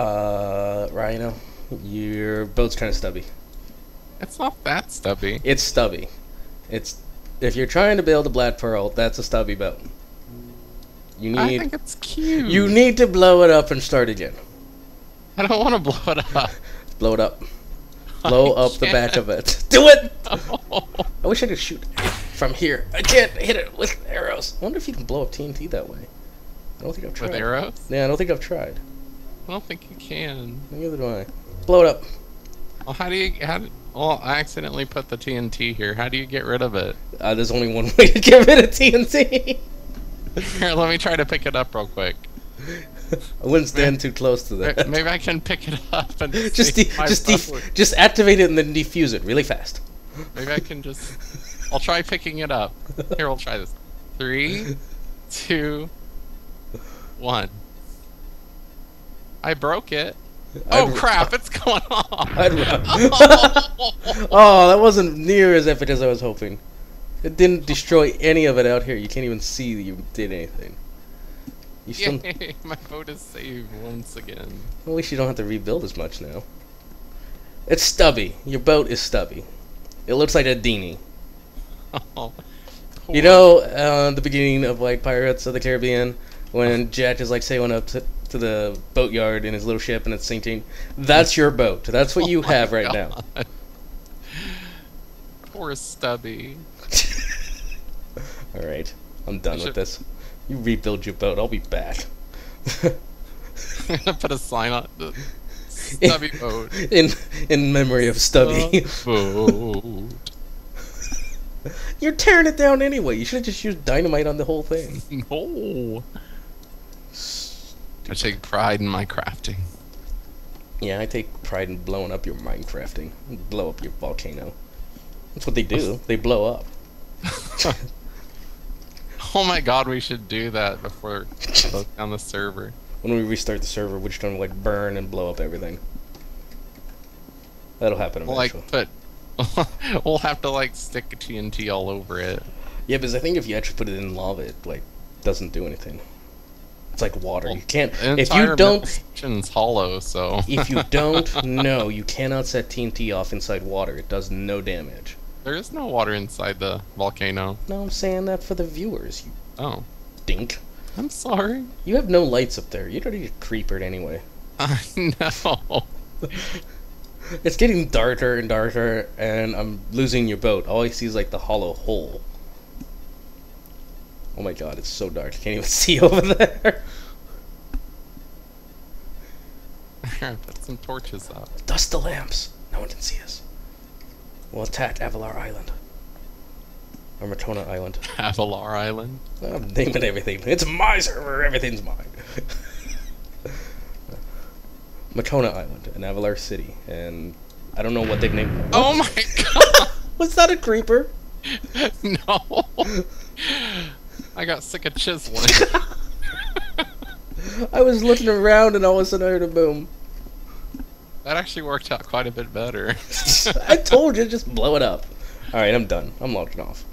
Uh, Rhyano, your boat's kind of stubby. It's not that stubby. It's stubby. It's if you're trying to build a black pearl, that's a stubby boat. You need. I think it's cute. you need to blow it up and start again. I don't want to blow it up. Blow it up. Blow I up the back of it. Do it. Oh. I wish I could shoot from here. I can't hit it with arrows. I wonder if you can blow up TNT that way. I don't think I've tried. With arrows? Yeah, I don't think I've tried. I don't think you can. Neither do I. Blow it up. Well, how do you? How? Do, well, I accidentally put the TNT here. How do you get rid of it? Uh, there's only one way to get rid of TNT. Here, let me try to pick it up real quick. I wouldn't stand too close to that. Maybe I can pick it up and just just just activate it and then defuse it really fast. Maybe I can just. I'll try picking it up. Here, we'll try this. Three, two, one. I broke it. Oh I'd- crap! It's going off. I'd oh, that wasn't near as epic as I was hoping. It didn't destroy any of it out here. You can't even see that you did anything. You still, Yay! My boat is saved once again. at least you don't have to rebuild as much now. It's stubby. Your boat is stubby. It looks like a dinghy. Oh, You know, uh, the beginning of like Pirates of the Caribbean, when Jack is like sailing up to, to the boatyard in his little ship and it's sinking. That's your boat. That's what you Oh my have right now. Poor Stubby. All right, I'm done I with should- this. You rebuild your boat. I'll be back. I'm gonna put a sign on the Stubby boat. in in memory of Stubby. boat. You're tearing it down anyway. You should have just used dynamite on the whole thing. No. I take pride in my crafting. Yeah, I take pride in blowing up your Minecrafting. Blow up your volcano. That's what they do. They blow up. Oh my god, we should do that before we down the server. When we restart the server, we're just gonna like burn and blow up everything. That'll happen We'll like eventually. put. we'll have to like stick TNT all over it. Yeah, because I think if you actually put it in lava, it like doesn't do anything. It's like water. Well, you can't. If you don't, section's hollow, so if you don't know, you cannot set TNT off inside water. It does no damage. there is no water inside the volcano. No, I'm saying that for the viewers. You Oh, dink. I'm sorry. You have no lights up there. You don't need a creeper anyway. I know. It's getting darker and darker, and I'm losing your boat. All I see is like the hollow hole. Oh my god, it's so dark. I can't even see over there. Here, put some torches up. Dust the lamps. No one can see us. We'll attack Avellar Island. Or Matona Island. Avellar Island. I'm naming everything. It's my server. Everything's mine. Matona Island and Avellar City, and I don't know what they've named. Oh my god! Was that a creeper? no! I got sick of chiseling. I was looking around and all of a sudden I heard a boom. that actually worked out quite a bit better. I told you, just blow it up. All right, I'm done. I'm logging off.